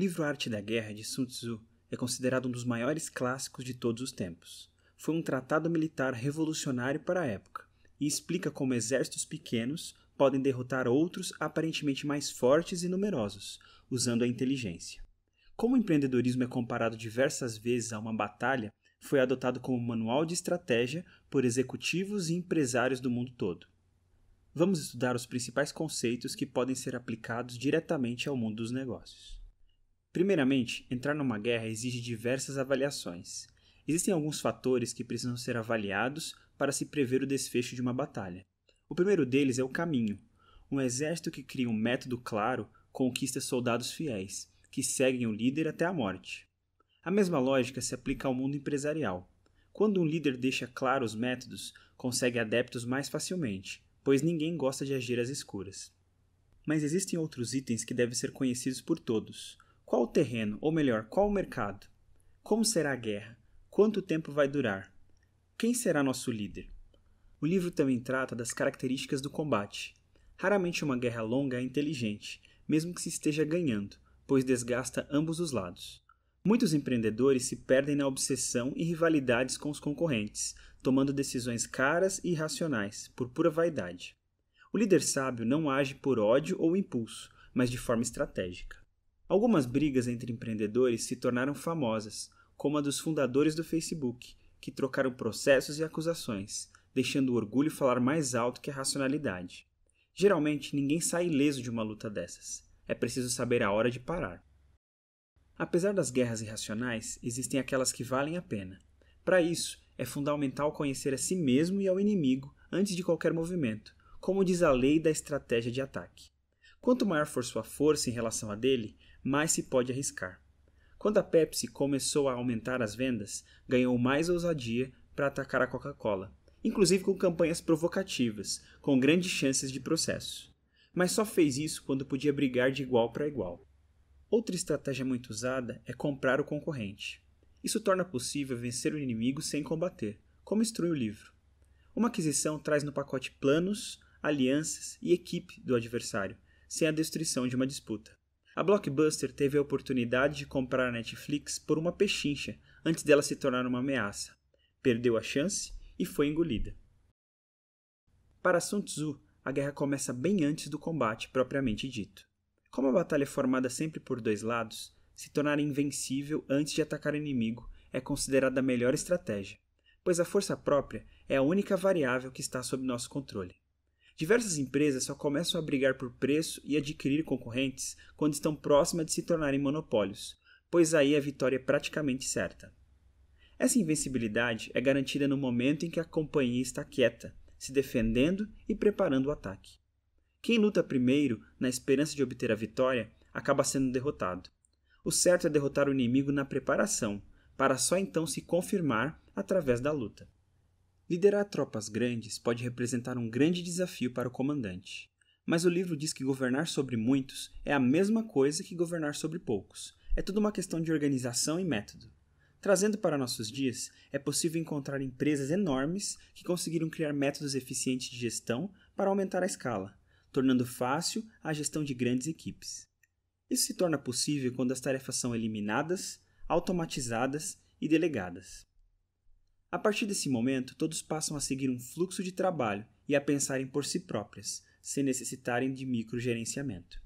livro Arte da Guerra de Sun Tzu é considerado um dos maiores clássicos de todos os tempos. Foi um tratado militar revolucionário para a época e explica como exércitos pequenos podem derrotar outros aparentemente mais fortes e numerosos, usando a inteligência. Como o empreendedorismo é comparado diversas vezes a uma batalha, foi adotado como manual de estratégia por executivos e empresários do mundo todo. Vamos estudar os principais conceitos que podem ser aplicados diretamente ao mundo dos negócios. Primeiramente, entrar numa guerra exige diversas avaliações. Existem alguns fatores que precisam ser avaliados para se prever o desfecho de uma batalha. O primeiro deles é o caminho. Um exército que cria um método claro conquista soldados fiéis, que seguem o líder até a morte. A mesma lógica se aplica ao mundo empresarial. Quando um líder deixa claro os métodos, consegue adeptos mais facilmente, pois ninguém gosta de agir às escuras. Mas existem outros itens que devem ser conhecidos por todos, qual o terreno, ou melhor, qual o mercado? Como será a guerra? Quanto tempo vai durar? Quem será nosso líder? O livro também trata das características do combate. Raramente uma guerra longa é inteligente, mesmo que se esteja ganhando, pois desgasta ambos os lados. Muitos empreendedores se perdem na obsessão e rivalidades com os concorrentes, tomando decisões caras e irracionais, por pura vaidade. O líder sábio não age por ódio ou impulso, mas de forma estratégica. Algumas brigas entre empreendedores se tornaram famosas, como a dos fundadores do Facebook, que trocaram processos e acusações, deixando o orgulho falar mais alto que a racionalidade. Geralmente, ninguém sai ileso de uma luta dessas. É preciso saber a hora de parar. Apesar das guerras irracionais, existem aquelas que valem a pena. Para isso, é fundamental conhecer a si mesmo e ao inimigo antes de qualquer movimento, como diz a lei da estratégia de ataque. Quanto maior for sua força em relação a dele, mais se pode arriscar. Quando a Pepsi começou a aumentar as vendas, ganhou mais ousadia para atacar a Coca-Cola, inclusive com campanhas provocativas, com grandes chances de processo. Mas só fez isso quando podia brigar de igual para igual. Outra estratégia muito usada é comprar o concorrente. Isso torna possível vencer o inimigo sem combater, como instrui o livro. Uma aquisição traz no pacote planos, alianças e equipe do adversário, sem a destruição de uma disputa. A Blockbuster teve a oportunidade de comprar a Netflix por uma pechincha antes dela se tornar uma ameaça. Perdeu a chance e foi engolida. Para Sun Tzu, a guerra começa bem antes do combate propriamente dito. Como a batalha é formada sempre por dois lados, se tornar invencível antes de atacar o inimigo é considerada a melhor estratégia, pois a força própria é a única variável que está sob nosso controle. Diversas empresas só começam a brigar por preço e adquirir concorrentes quando estão próximas de se tornarem monopólios, pois aí a vitória é praticamente certa. Essa invencibilidade é garantida no momento em que a companhia está quieta, se defendendo e preparando o ataque. Quem luta primeiro, na esperança de obter a vitória, acaba sendo derrotado. O certo é derrotar o inimigo na preparação, para só então se confirmar através da luta. Liderar tropas grandes pode representar um grande desafio para o comandante, mas o livro diz que governar sobre muitos é a mesma coisa que governar sobre poucos. É tudo uma questão de organização e método. Trazendo para nossos dias, é possível encontrar empresas enormes que conseguiram criar métodos eficientes de gestão para aumentar a escala, tornando fácil a gestão de grandes equipes. Isso se torna possível quando as tarefas são eliminadas, automatizadas e delegadas. A partir desse momento, todos passam a seguir um fluxo de trabalho e a pensarem por si próprias, sem necessitarem de microgerenciamento.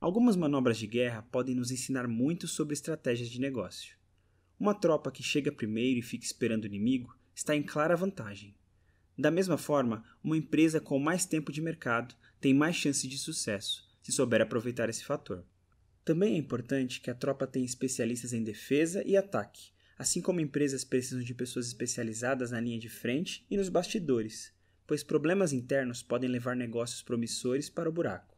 Algumas manobras de guerra podem nos ensinar muito sobre estratégias de negócio. Uma tropa que chega primeiro e fica esperando o inimigo está em clara vantagem. Da mesma forma, uma empresa com mais tempo de mercado tem mais chance de sucesso, se souber aproveitar esse fator. Também é importante que a tropa tenha especialistas em defesa e ataque, assim como empresas precisam de pessoas especializadas na linha de frente e nos bastidores, pois problemas internos podem levar negócios promissores para o buraco.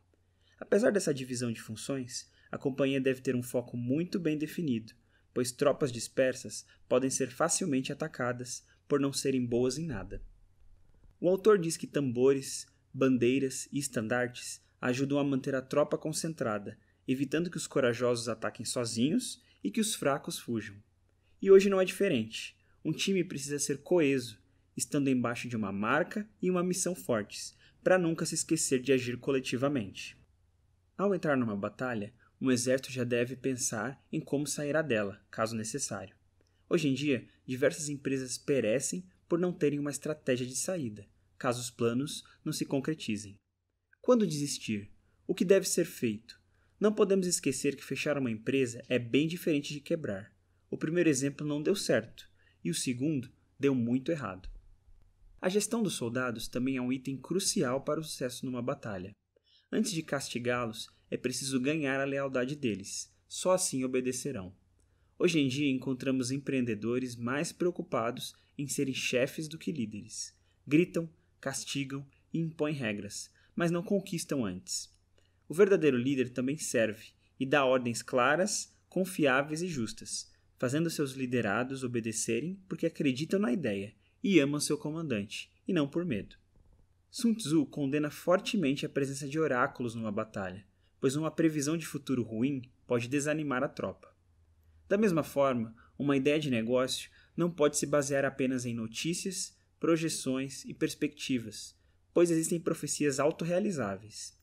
Apesar dessa divisão de funções, a companhia deve ter um foco muito bem definido, pois tropas dispersas podem ser facilmente atacadas por não serem boas em nada. O autor diz que tambores, bandeiras e estandartes ajudam a manter a tropa concentrada, evitando que os corajosos ataquem sozinhos e que os fracos fujam. E hoje não é diferente. Um time precisa ser coeso, estando embaixo de uma marca e uma missão fortes, para nunca se esquecer de agir coletivamente. Ao entrar numa batalha, um exército já deve pensar em como sairá dela, caso necessário. Hoje em dia, diversas empresas perecem por não terem uma estratégia de saída, caso os planos não se concretizem. Quando desistir? O que deve ser feito? Não podemos esquecer que fechar uma empresa é bem diferente de quebrar. O primeiro exemplo não deu certo, e o segundo deu muito errado. A gestão dos soldados também é um item crucial para o sucesso numa batalha. Antes de castigá-los, é preciso ganhar a lealdade deles. Só assim obedecerão. Hoje em dia encontramos empreendedores mais preocupados em serem chefes do que líderes. Gritam, castigam e impõem regras, mas não conquistam antes. O verdadeiro líder também serve e dá ordens claras, confiáveis e justas, fazendo seus liderados obedecerem porque acreditam na ideia e amam seu comandante, e não por medo. Sun Tzu condena fortemente a presença de oráculos numa batalha, pois uma previsão de futuro ruim pode desanimar a tropa. Da mesma forma, uma ideia de negócio não pode se basear apenas em notícias, projeções e perspectivas, pois existem profecias autorrealizáveis.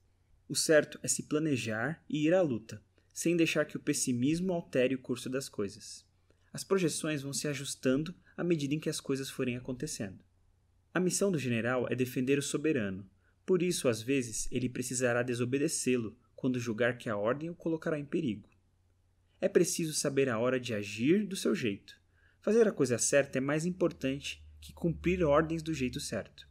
O certo é se planejar e ir à luta, sem deixar que o pessimismo altere o curso das coisas. As projeções vão se ajustando à medida em que as coisas forem acontecendo. A missão do general é defender o soberano, por isso, às vezes, ele precisará desobedecê-lo quando julgar que a ordem o colocará em perigo. É preciso saber a hora de agir do seu jeito. Fazer a coisa certa é mais importante que cumprir ordens do jeito certo.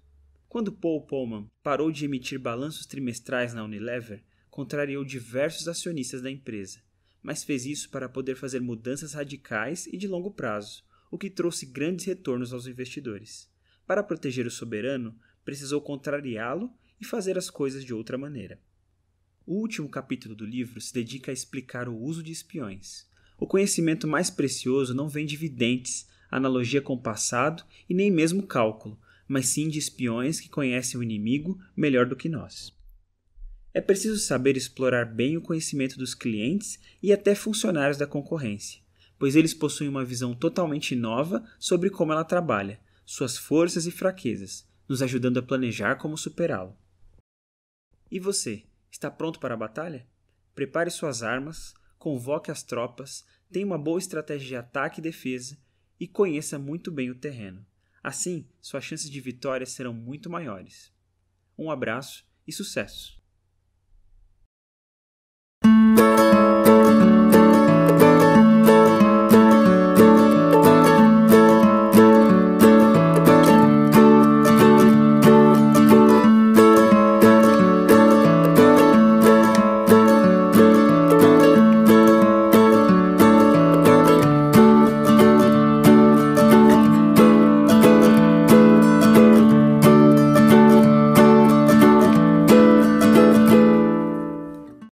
Quando Paul Pullman parou de emitir balanços trimestrais na Unilever, contrariou diversos acionistas da empresa, mas fez isso para poder fazer mudanças radicais e de longo prazo, o que trouxe grandes retornos aos investidores. Para proteger o soberano, precisou contrariá-lo e fazer as coisas de outra maneira. O último capítulo do livro se dedica a explicar o uso de espiões. O conhecimento mais precioso não vem de videntes, analogia com o passado e nem mesmo cálculo, mas sim de espiões que conhecem o inimigo melhor do que nós. É preciso saber explorar bem o conhecimento dos clientes e até funcionários da concorrência, pois eles possuem uma visão totalmente nova sobre como ela trabalha, suas forças e fraquezas, nos ajudando a planejar como superá-lo. E você, está pronto para a batalha? Prepare suas armas, convoque as tropas, tenha uma boa estratégia de ataque e defesa e conheça muito bem o terreno. Assim, suas chances de vitória serão muito maiores. Um abraço e sucesso!